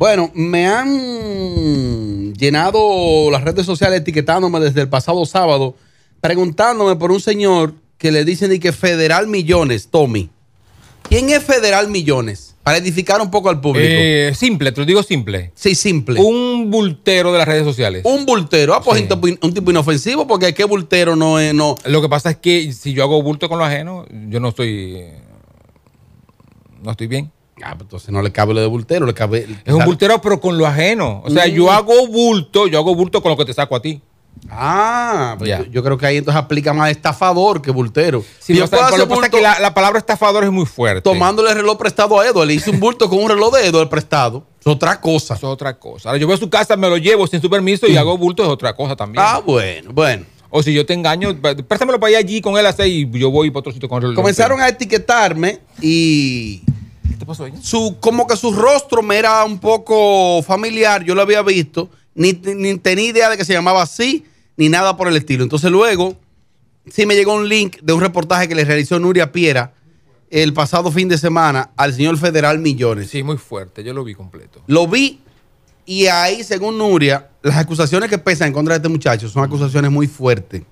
Bueno, me han llenado las redes sociales etiquetándome desde el pasado sábado, preguntándome por un señor que le dicen y que Federal Millones, Tommy. ¿Quién es Federal Millones? Para edificar un poco al público. Eh, simple, te lo digo simple. sí, simple. Un bultero de las redes sociales. Un bultero. Ah, pues Sí. un, tipo, inofensivo, porque qué bultero no es. No. Lo que pasa es que si yo hago bulto con lo ajeno, yo no estoy. No estoy bien. Ah, pues entonces no le cabe lo de bultero, le cabe. Es un bultero, pero con lo ajeno. O sea, Mm. yo hago bulto, yo hago bulto con lo que te saco a ti. Ah, pues Ya. yo, yo creo que ahí entonces aplica más estafador que bultero. Sí, yo lo que bulto la, la palabra estafador es muy fuerte. tomándole el reloj prestado a Edo. Le hice un bulto con un reloj de el prestado. Es otra cosa. Es otra cosa. Ahora yo voy a su casa, me lo llevo sin su permiso y hago bulto, es otra cosa también. Ah, bueno, bueno. O si yo te engaño, préstamelo para allá allí con él así y yo voy para otro sitio con el Comenzaron a etiquetarme y ¿Qué te pasó ahí? su, como que su rostro me era un poco familiar. Yo lo había visto, ni, ni tenía idea de que se llamaba así, ni nada por el estilo. Entonces luego, sí me llegó un link de un reportaje que le realizó Nuria Piera el pasado fin de semana al señor Federal Millones. Sí, muy fuerte, yo lo vi completo. Lo vi y ahí, según Nuria, las acusaciones que pesan en contra de este muchacho son acusaciones muy fuertes.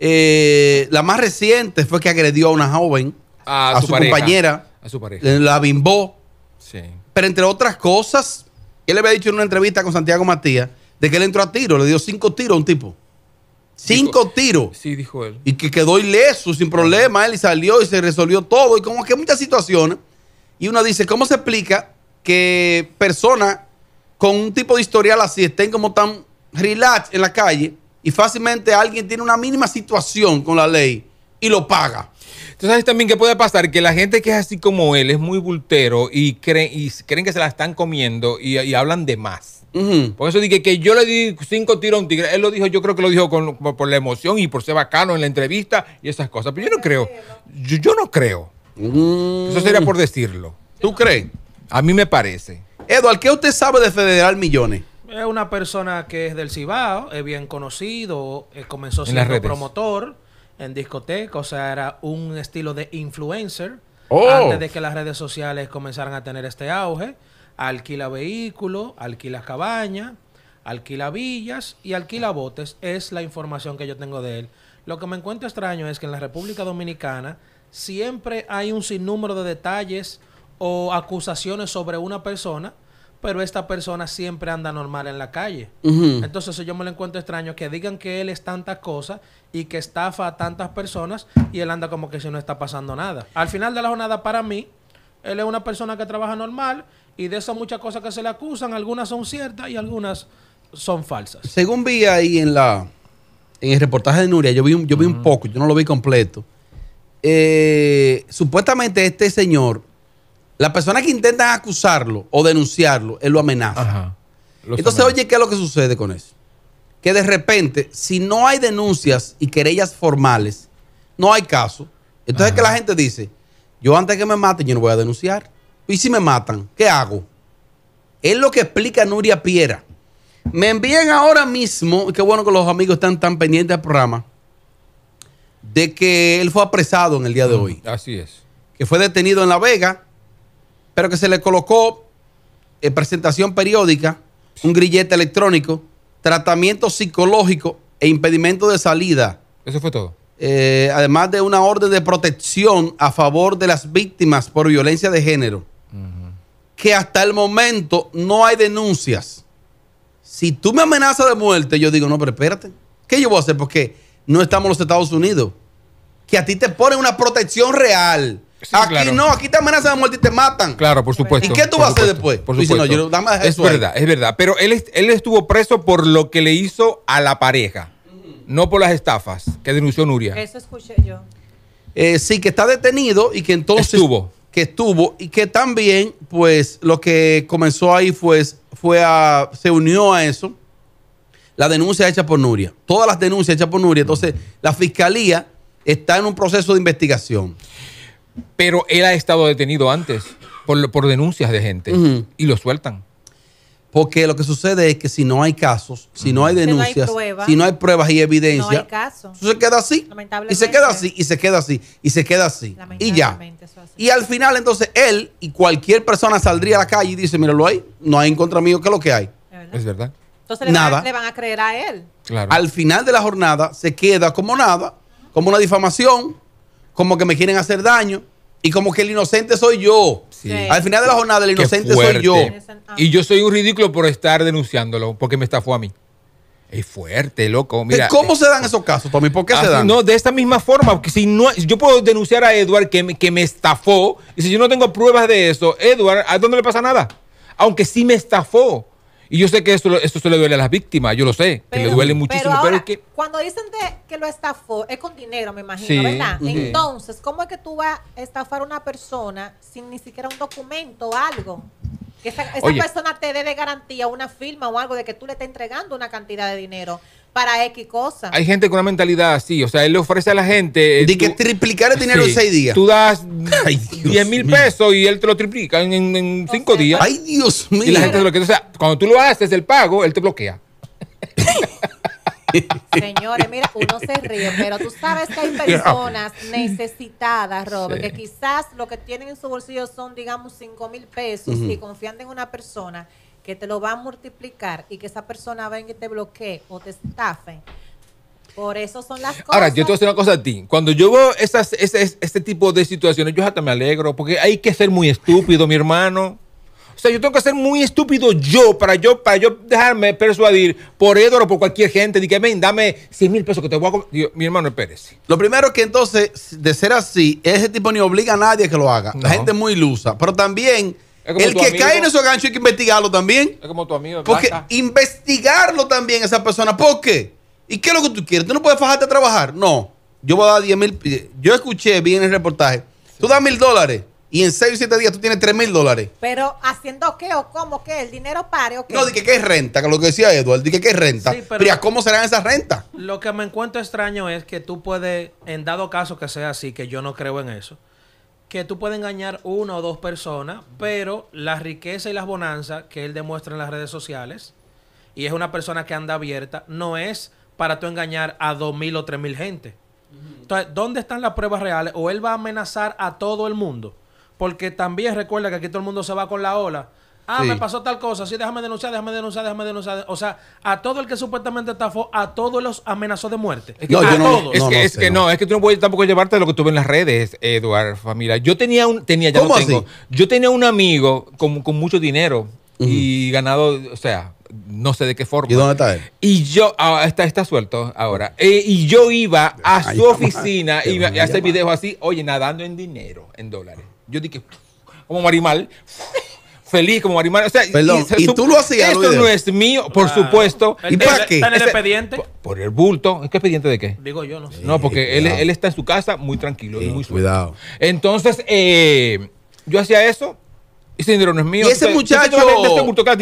Eh, la más reciente fue que agredió a una joven, a, su, compañera, A su pareja. la bimbó, Sí. pero entre otras cosas, él le había dicho en una entrevista con Santiago Matías de que él entró a tiro, le dio cinco tiros a un tipo. Cinco tiros. Sí, dijo él. Y que quedó ileso, sin problema, él y salió y se resolvió todo. Y como que muchas situaciones. Y uno dice, ¿cómo se explica que personas con un tipo de historial así estén como tan relax en la calle y fácilmente alguien tiene una mínima situación con la ley y lo paga? Tú sabes también que puede pasar que la gente que es así como él es muy bultero y, creen y creen que se la están comiendo y, y hablan de más. Ujú. Por eso dije que yo le di cinco tiros a un tigre. Él lo dijo, yo creo que lo dijo con- por, por la emoción y por ser bacano en la entrevista y esas cosas. Pero yo no creo. Yo, yo no creo. Mm. Eso sería por decirlo. ¿Tú crees? A mí me parece. Eduard, ¿qué usted sabe de Federal Millones? Es una persona que es del Cibao, es bien conocido, eh, comenzó siendo redes. promotor en discoteca, o sea, era un estilo de influencer Oh. antes de que las redes sociales comenzaran a tener este auge. Alquila vehículos, alquila cabaña, alquila villas y alquila botes. Es la información que yo tengo de él. Lo que me encuentro extraño es que en la República Dominicana siempre hay un sinnúmero de detalles o acusaciones sobre una persona, pero esta persona siempre anda normal en la calle. Entonces yo me lo encuentro extraño que digan que él es tantas cosas y que estafa a tantas personas y él anda como que si no está pasando nada. Al final de la jornada, para mí, él es una persona que trabaja normal y de esas muchas cosas que se le acusan, algunas son ciertas y algunas son falsas. Según vi ahí en la en el reportaje de Nuria, yo vi un, yo vi un poco, yo no lo vi completo. Eh, supuestamente este señor, las personas que intentan acusarlo o denunciarlo, él lo amenaza. Ajá. Entonces, oye, ¿qué es lo que sucede con eso? Que de repente, si no hay denuncias y querellas formales, no hay caso. Entonces, que la gente dice, yo antes que me maten, yo no voy a denunciar. Y si me matan, ¿qué hago? Es lo que explica Nuria Piera. Me envían ahora mismo, qué bueno que los amigos están tan pendientes del programa, de que él fue apresado en el día de hoy Así es. que fue detenido en La Vega, pero que se le colocó en presentación periódica, un grillete electrónico, tratamiento psicológico e impedimento de salida, Eso fue todo. eh, además de una orden de protección a favor de las víctimas por violencia de género, que hasta el momento no hay denuncias. Si tú me amenazas de muerte, yo digo, no, pero espérate, ¿qué yo voy a hacer? Porque no estamos en los Estados Unidos. Que a ti te ponen una protección real. Sí, aquí claro. no, aquí te amenazan de muerte y te matan. Claro, por supuesto. ¿Y qué tú por vas a hacer después? Por Tú dices, no, supuesto. yo- dame es ahí. verdad, es verdad. Pero él estuvo preso por lo que le hizo a la pareja, no por las estafas que denunció Nuria. Eso escuché yo. Eh, sí, que está detenido y que entonces. Estuvo. Que estuvo y que también, pues, lo que comenzó ahí fue, fue a. Se unió a eso. La denuncia hecha por Nuria. Todas las denuncias hechas por Nuria. Entonces, la fiscalía está en un proceso de investigación. Pero él ha estado detenido antes por, por denuncias de gente y lo sueltan. Porque lo que sucede es que si no hay casos, si no hay no hay denuncias, si no hay pruebas y evidencia, No hay caso. eso se queda así. Y se queda así, y se queda así, y se queda así. Y ya. Y al final, entonces, él y cualquier persona saldría a la calle y dice, míralo ahí, no hay en contra mío, ¿qué es lo que hay? Es verdad. Entonces le van, Nada. a, le van a creer a él. Claro. Al final de la jornada se queda como nada, como una difamación, como que me quieren hacer daño y como que el inocente soy yo. Sí. Al final de la jornada el inocente soy yo. Y yo soy un ridículo por estar denunciándolo, porque me estafó a mí. Es fuerte, loco. Mira, ¿Cómo se dan esos casos, Tommy? ¿Por qué se dan? No, de esta misma forma. Porque si no, yo puedo denunciar a Edward que me, que me estafó. Y si yo no tengo pruebas de eso, Edward, ¿a dónde le pasa nada? Aunque sí me estafó. Y yo sé que esto, esto se le duele a las víctimas, yo lo sé, que le duele muchísimo. Pero, es que. cuando dicen de que lo estafó, es con dinero, me imagino, Sí, ¿verdad? Entonces, ¿cómo es que tú vas a estafar a una persona sin ni siquiera un documento o algo? Que esa, esa Oye. persona te dé de garantía una firma o algo de que tú le estés entregando una cantidad de dinero para X cosa. Hay gente con una mentalidad así. O sea, él le ofrece a la gente. eh, De que triplicar el dinero Sí, en seis días. Tú das Ay, Dios 10 mil pesos y él te lo triplica en, en- en O cinco sea, días. Ay, Dios mío. y la gente se lo que. O sea, cuando tú lo haces, el pago, él te bloquea. Señores, mira, uno se ríe, pero tú sabes que hay personas necesitadas, Robert, Sí. que quizás lo que tienen en su bolsillo son, digamos, 5 mil pesos y confiando en una persona que te lo va a multiplicar y que esa persona venga y te bloquee o te estafe. Por eso son las cosas. Ahora, yo te voy a decir una cosa a ti. Cuando yo veo esas, ese, este tipo de situaciones, yo hasta me alegro, porque hay que ser muy estúpido, mi hermano. O sea, yo tengo que ser muy estúpido yo para yo para yo dejarme persuadir por Edward o por cualquier gente. Que ven, dame 100 mil pesos que te voy a... com-". Digo, mi hermano, espérese. Lo primero que entonces, de ser así, ese tipo ni obliga a nadie a que lo haga. La gente es muy ilusa. Pero también, el que amigo. cae en esos ganchos hay que investigarlo también. Es como tu amigo. Porque Blanca. investigarlo también esa persona. ¿Por qué? ¿Y qué es lo que tú quieres? ¿Tú no puedes fajarte a trabajar? No. Yo voy a dar 10 mil. Yo escuché bien el reportaje. Tú das mil dólares y en 6 o 7 días tú tienes 3 mil dólares. Pero haciendo qué o cómo qué, el dinero pare o qué. No, di que qué es renta, que lo que decía Eduardo, di que qué es renta. Sí, pero- pero, ¿y ¿cómo serán esas rentas? Lo que me encuentro extraño es que tú puedes, en dado caso que sea así, que yo no creo en eso, que tú puedes engañar una o dos personas, pero la riqueza y las bonanzas que él demuestra en las redes sociales, y es una persona que anda abierta, no es para tú engañar a dos mil o tres mil gente. Entonces, ¿dónde están las pruebas reales? ¿O él va a amenazar a todo el mundo? Porque también recuerda que aquí todo el mundo se va con la ola. Ah, Sí. me pasó tal cosa, sí, déjame denunciar, déjame denunciar, déjame denunciar. O sea, a todo el que supuestamente estafó, a todos los amenazó de muerte. No, a yo no- todos. es, no, que, no es sé, que no. no, es que tú no puedes tampoco llevarte lo que tuve en las redes, Eduard, familia. Yo tenía un, tenía, ya ¿Cómo no tengo. así? Yo tenía un amigo con, con mucho dinero y ganado, o sea, no sé de qué forma. ¿Y dónde está él? Y yo, ah, está, está suelto ahora. Eh, y yo iba a Ay, su mamá, oficina y a hacer videos así, oye, nadando en dinero, en dólares. Yo dije, como Marimal, feliz como Marimal. O sea, Perdón, se ¿y tú lo hacías, Esto no es mío, por Claro. supuesto. ¿Y para qué? Está en el Ese- expediente. por, por el bulto. ¿Es que expediente de qué? Digo yo, no sé. No, porque él, él está en su casa muy tranquilo y muy suelto. cuidado. Entonces, eh, yo hacía eso. Ese dinero no es mío. Y ese Entonces, muchacho-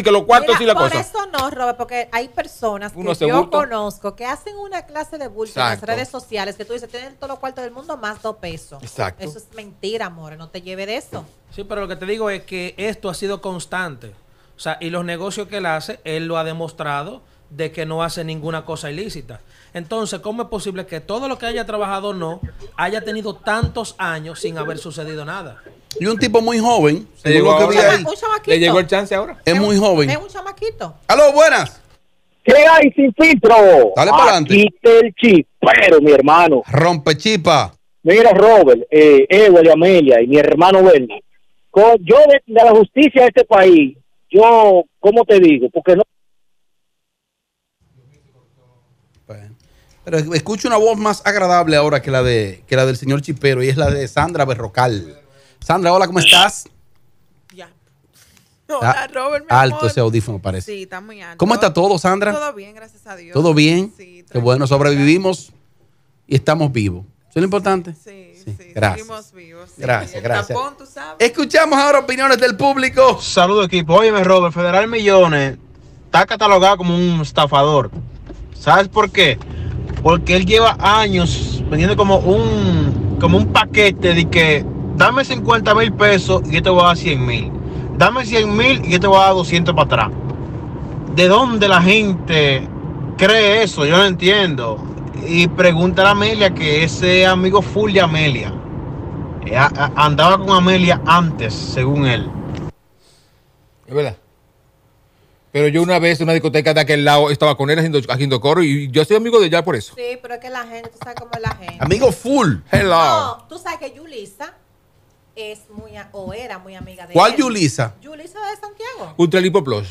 que los cuartos Mira, y la por cosa. eso no, Robert, porque hay personas que Uno yo bulto. conozco que hacen una clase de bulto en las redes sociales que tú dices, tienen todos los cuartos del mundo más dos pesos. Exacto. Eso es mentira, amor, no te lleve de eso. Sí, pero lo que te digo es que esto ha sido constante. O sea, y los negocios que él hace, él lo ha demostrado de que no hace ninguna cosa ilícita. Entonces, ¿cómo es posible que todo lo que haya trabajado no haya tenido tantos años sin haber sucedido nada? Y un tipo muy joven, Se llegó que vi ahí. Le llegó el chance ahora. Es muy un- joven. Es un chamaquito. Aló, buenas. ¿Qué hay sin filtro? Dale para adelante. Está el chipero, mi hermano. Rompe chipa. Mira, Robert, eh, Edward y Amelia y mi hermano Bernie. Con- Yo de, de la justicia de este país, yo, ¿cómo te digo? Porque no Bueno. Pero escucho una voz más agradable ahora que la de que la del señor Chipero y es la de Sandra Berrocal. Sandra, hola, ¿cómo estás? Ya. Hola, Robert, mi alto amor. ese audífono parece. Sí, está muy alto. ¿Cómo está todo, Sandra? Todo bien, gracias a Dios. ¿Todo bien? Sí, Qué bueno, sobrevivimos y estamos vivos. ¿Eso es lo importante? Sí, Sí, sí, gracias. seguimos vivos. sí. Gracias, gracias. tapón, tú sabes. Escuchamos ahora opiniones del público. Saludos equipo. Óyeme, Robert, Federal Millones está catalogado como un estafador. ¿Sabes por qué? Porque él lleva años vendiendo como un, como un paquete de que dame 50 mil pesos y yo te voy a dar 100 mil. Dame 100 mil y yo te voy a dar 200 para atrás. ¿de dónde la gente cree eso? Yo no entiendo. Y pregunta a Amelia que ese amigo full de Amelia. eh, andaba con Amelia antes, según él. Es verdad. Pero yo una vez en una discoteca de aquel lado estaba con él haciendo, haciendo coro y yo soy amigo de ella por eso. Sí, pero es que la gente, tú sabes cómo es la gente. Amigo full. Hello. No, tú sabes que Yulisa es muy, a- o era muy amiga de ¿Cuál él. Yulisa? Yulisa de Santiago. Ultra Lipo Plus.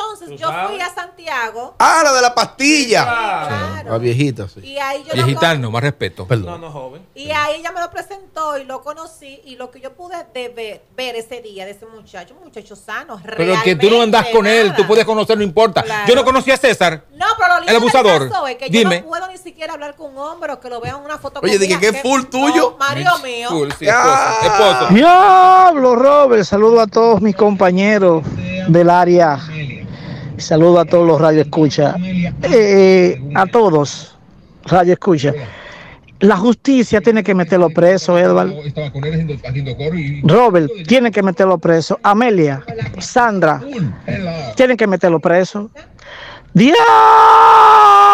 Entonces, ¿Tú yo sabes? fui a Santiago Ah, la de la pastilla. claro. La viejita, sí. y ahí yo es lo gitano, más respeto. No, Perdón. no, joven. Y ahí ella me lo presentó y lo conocí y lo que yo pude de ver, ver ese día de ese muchacho, un muchacho sano, Pero que tú no andas con él, tú puedes conocer, no importa. Claro. Yo no conocí a César. No, pero lo lindo El abusador. del caso es que Dime. yo no puedo ni siquiera hablar con un hombre o que lo vea en una foto Oye, dije, conmigo, ¿qué full tuyo? No, Mario mío. Full, sí, Ah. esposo, esposo. Diablo, Robert. Saludo a todos mis compañeros del área. Saludo a todos los radio escucha. Eh, a todos, radio escucha. La justicia tiene que meterlo preso, Edward. Robert tiene que meterlo preso. Amelia, Sandra, tienen que meterlo preso. ¡Diablo!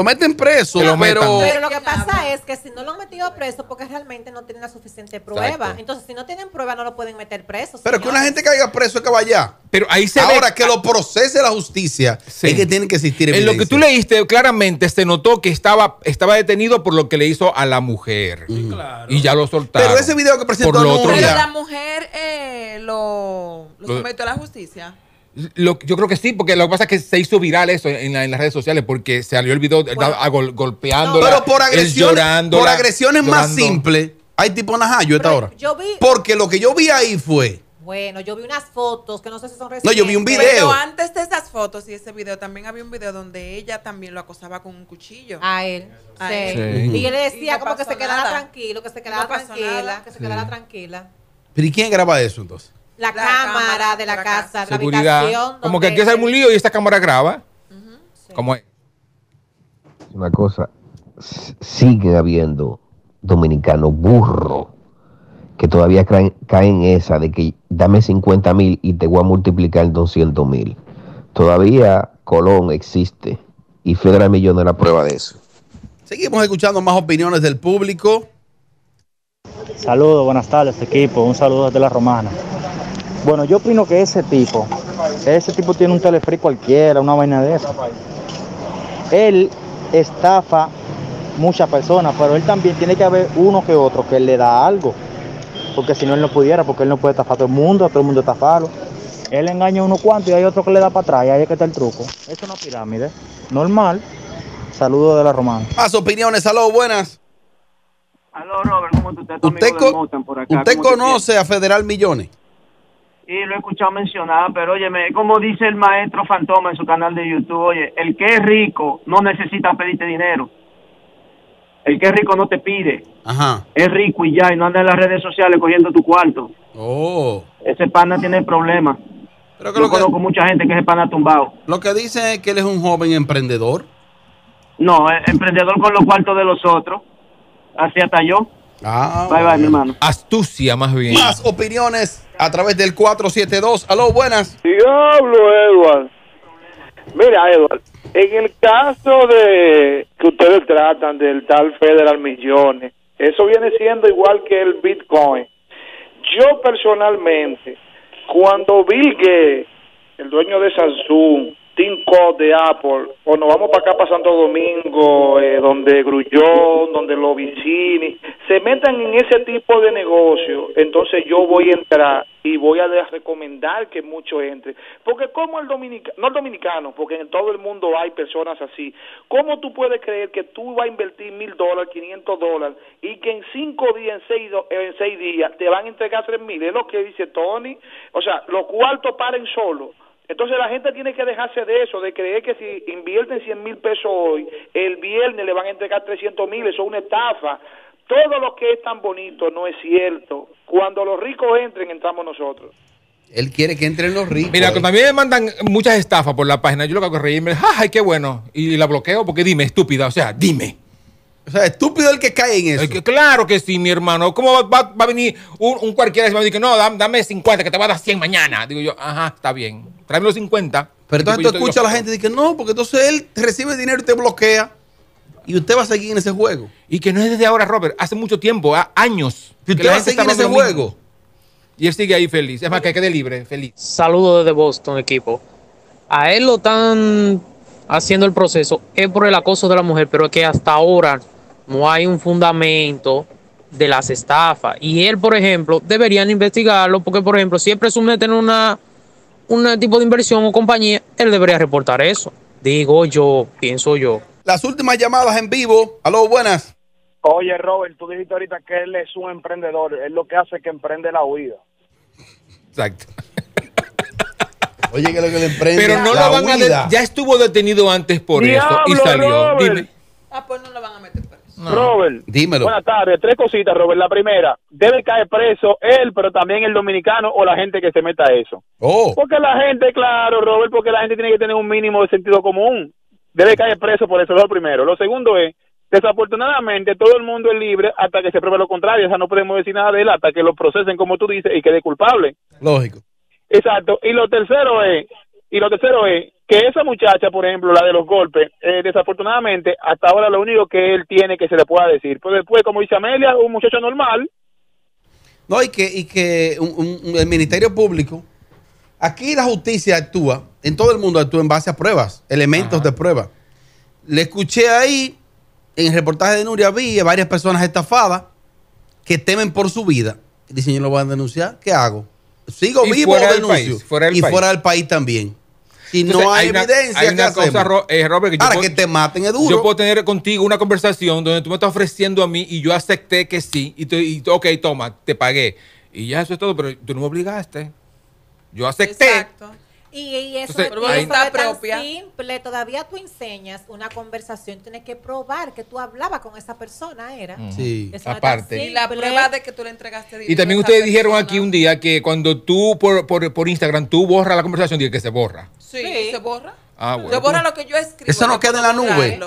Lo meten preso, pero. metan. Pero lo que pasa es que si no lo han metido preso porque realmente no tienen la suficiente prueba. Exacto. Entonces, si no tienen prueba, no lo pueden meter preso. Pero que una gente caiga preso es que vaya. Pero ahí se Ahora ve. que lo procese la justicia, Sí. es que tiene que existir En lo que tú leíste, claramente se notó que estaba, estaba detenido por lo que le hizo a la mujer. Claro. Y ya lo soltaron. Pero ese video que presentó Por lo otro Pero ya. la mujer eh, lo, lo Lo- sometió a la justicia. Lo- yo creo que sí, porque lo que pasa es que se hizo viral eso en, la- en las redes sociales porque salió el video de- a gol- golpeando, Pero por agresiones, por agresiones más simples, hay tipo najayo esta Pero hora. yo vi- Porque lo que yo vi ahí fue. Bueno, yo vi unas fotos que no sé si son No, yo vi un recientes. video. Pero antes de esas fotos y ese video, también había un video donde ella también lo acosaba con un cuchillo. A él. A sí. él. Sí. Y Y decía no como que se quedara nada. tranquilo, que se quedara no tranquila, nada. que se Sí. quedara tranquila. ¿Pero y quién graba eso entonces? La, La cámara, cámara de la, casa, casa. la seguridad. habitación. Como que aquí hace un lío y esta cámara graba. Como es. una cosa, s- siguen habiendo dominicanos burros que todavía caen, caen en esa de que dame 50 mil y te voy a multiplicar en 200 mil. Todavía Colón existe y Federal Millón es la prueba de eso. Seguimos escuchando más opiniones del público. Saludos, buenas tardes equipo, un saludo desde la romana. Bueno, yo opino que ese tipo, ese tipo tiene un telefree cualquiera, una vaina de eso. Él estafa muchas personas, pero él también tiene que haber uno que otro que le da algo. Porque si no él no pudiera, porque él no puede estafar a todo el mundo, a todo el mundo estafarlo. Él engaña a uno cuanto y hay otro que le da para atrás y ahí es que está el truco. Es una pirámide, normal. Saludos de la romana. Más opiniones, aló, buenas. Aló, Robert, ¿cómo tú estás? Usted, co- por acá, usted ¿cómo te conoce a Federal Millones. Sí, lo he escuchado mencionar, pero óyeme, como dice el maestro Fantoma en su canal de YouTube, oye, el que es rico no necesita pedirte dinero. El que es rico no te pide. Ajá. Es rico y ya, y no anda en las redes sociales cogiendo tu cuarto. Oh. Ese pana tiene problemas. Pero que Yo lo, que, conozco mucha gente que ese pana ha tumbado. lo que dice es que él es un joven emprendedor. No, eh, emprendedor con los cuartos de los otros. Así hasta yo. Ah, Bye, bye, mi hermano. Astucia, más bien. Más opiniones a través del 472. Aló, buenas. Diablo, Edward. Mira, Edward, en el caso de que ustedes tratan del tal Federal Millones, eso viene siendo igual que el Bitcoin. Yo personalmente, cuando Bill Gates, el dueño de Samsung, Tim Cook de Apple, o nos vamos para acá para Santo Domingo, eh, donde Grullón, donde los Vicini, se metan en ese tipo de negocio, entonces yo voy a entrar y voy a recomendar que muchos entren. Porque como el dominicano, no el dominicano, porque en todo el mundo hay personas así, ¿cómo tú puedes creer que tú vas a invertir mil dólares, 500 dólares, y que en cinco días, en seis, en seis días, te van a entregar tres mil? Es lo que dice Tony. O sea, los cuartos paren solo. Entonces la gente tiene que dejarse de eso, de creer que si invierten 100 mil pesos hoy, el viernes le van a entregar 300 mil, eso es una estafa. Todo lo que es tan bonito no es cierto. Cuando los ricos entren, entramos nosotros. Él quiere que entren los ricos. Mira, eh. mí me mandan muchas estafas por la página, yo lo que hago es reírme, ¡ay, qué bueno! Y la bloqueo porque dime, estúpida, o sea, dime. O sea, estúpido el que cae en eso. Que claro que sí, mi hermano. ¿Cómo va, va- va a venir un, un cualquiera y me va a decir que no, dame, dame 50, que te va a dar 100 mañana? Digo yo, ajá, está bien. Tráeme los 50. Pero entonces tú escuchas a la gente y que no, porque entonces él recibe dinero y te bloquea. Y usted va a seguir en ese juego. Y que no es desde ahora, Robert. Hace mucho tiempo, años. Y que usted va a seguir en ese juego. Y él sigue ahí feliz. Es más, que quede libre, feliz. Saludos desde Boston, equipo. A él lo están haciendo el proceso, es por el acoso de la mujer, pero es que hasta ahora no hay un fundamento de las estafas. Y él, por ejemplo, deberían investigarlo, porque, por ejemplo, si él presume tener una, un tipo de inversión o compañía, él debería reportar eso. Digo yo, pienso yo. Las últimas llamadas en vivo. Aló, buenas. Oye, Robert, tú dijiste ahorita que él es un emprendedor. Él lo que hace es que emprende la huida. Exacto. Oye, que lo que le emprende. Pero no la lo van a. huida. ya estuvo detenido antes por eso y salió. Robert. Dime. Ah, pues no lo van a meter preso. Robert. Dímelo. Buenas tardes. Tres cositas, Robert. La primera, debe caer preso él, pero también el dominicano o la gente que se meta a eso. Oh. Porque la gente, claro, Robert, porque la gente tiene que tener un mínimo de sentido común. Debe caer preso por eso, es lo primero. Lo segundo es, desafortunadamente, todo el mundo es libre hasta que se pruebe lo contrario. O sea, no podemos decir nada de él hasta que lo procesen, como tú dices, y quede culpable. Lógico. Exacto. Y lo tercero es, y lo tercero es que esa muchacha, por ejemplo, la de los golpes, eh, desafortunadamente, hasta ahora lo único que él tiene que se le pueda decir. Pues después, como dice Amelia, un muchacho normal, No, y que, y que un- un- el Ministerio Público, aquí la justicia actúa, en todo el mundo actúa en base a pruebas, elementos de prueba. Le escuché ahí, en el reportaje de Nuria, vi a varias personas estafadas que temen por su vida. Dicen, yo lo voy a denunciar, ¿qué hago? ¿Sigo Y vivo fuera o del denuncio? país, fuera y país. fuera del país también. Si Entonces, no hay, una- evidencia, hay ¿qué una cosa, hacemos? Ro- eh, Robert, que yo Ahora, puedo- que te maten es duro. Yo puedo tener contigo una conversación donde tú me estás ofreciendo a mí y yo acepté que sí. Y, te, y ok, toma, te pagué. Y ya eso es todo, pero tú no me obligaste. Yo acepté. Exacto. Y, y eso, Entonces, y eso ahí- es tan propia. simple. Todavía tú enseñas una conversación, tienes que probar que tú hablabas con esa persona, era. Sí. Eso Aparte. Y la prueba de que tú le entregaste dinero. Y también a esa ustedes dijeron aquí un día que cuando tú por, por, por Instagram tú borras la conversación, dice que se borra. Sí, Sí. se borra. Ah, bueno. Se borra lo que yo escribo. Eso no queda en la nube.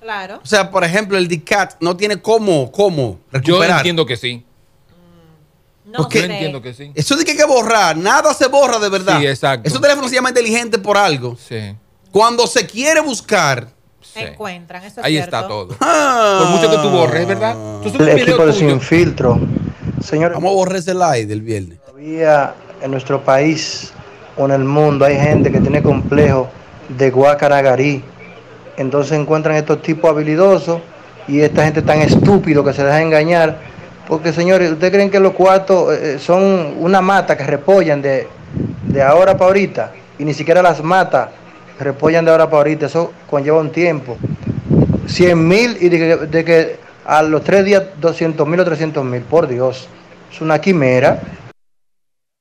Claro. O sea, por ejemplo, el DICAT no tiene cómo, cómo Yo recuperar. entiendo que sí. No ¿Por qué? Yo sé. entiendo que sí. Eso de que hay que borrar, nada se borra de verdad. Sí, exacto. Esos teléfonos se llama inteligente por algo. Sí. Cuando se quiere buscar. sí. Encuentran, eso es Ahí cierto. está todo. ah, Por mucho que tú borres, ¿verdad? Tú El equipo de. Sin Filtro. Señores, Vamos a borrar ese live del viernes. todavía en nuestro país o en el mundo hay gente que tiene complejo de guacaragarí. Entonces encuentran estos tipos habilidosos y esta gente tan estúpido que se deja engañar. Porque señores, ¿ustedes creen que los cuartos eh, son una mata que repollan de, de ahora para ahorita? Y ni siquiera las matas repollan de ahora para ahorita. Eso conlleva un tiempo. 100 mil y de que, de que a los tres días 200 mil o 300 mil. Por Dios. Es una quimera.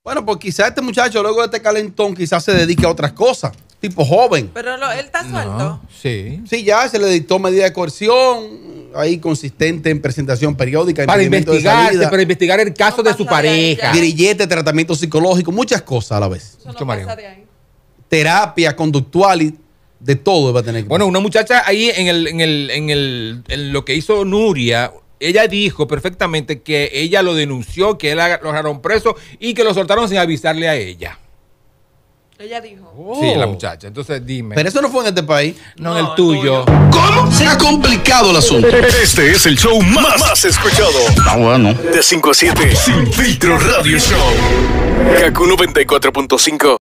Bueno, pues quizás este muchacho luego de este calentón quizás se dedique a otras cosas. Tipo joven. Pero lo- él está suelto. No, sí. Sí, ya se le dictó medida de coerción, ahí consistente en presentación periódica, Para investigar, para investigar el caso No de su pareja. grillete, tratamiento psicológico, muchas cosas a la vez. Eso Mucho mareo. Terapia conductual y de todo va a tener que Bueno, una muchacha ahí en, el, en, el, en, el, en lo que hizo Nuria, ella dijo perfectamente que ella lo denunció, que él lo agarraron preso y que lo soltaron sin avisarle a ella. Ella dijo. Sí, la muchacha. Entonces dime. Pero eso no fue en este país. no, en el tuyo. ¿Cómo? Se ha complicado el asunto. Este es el show más, más escuchado. Ah, bueno. De 5 a 7. Sin filtro radio show. Kaku 94.5.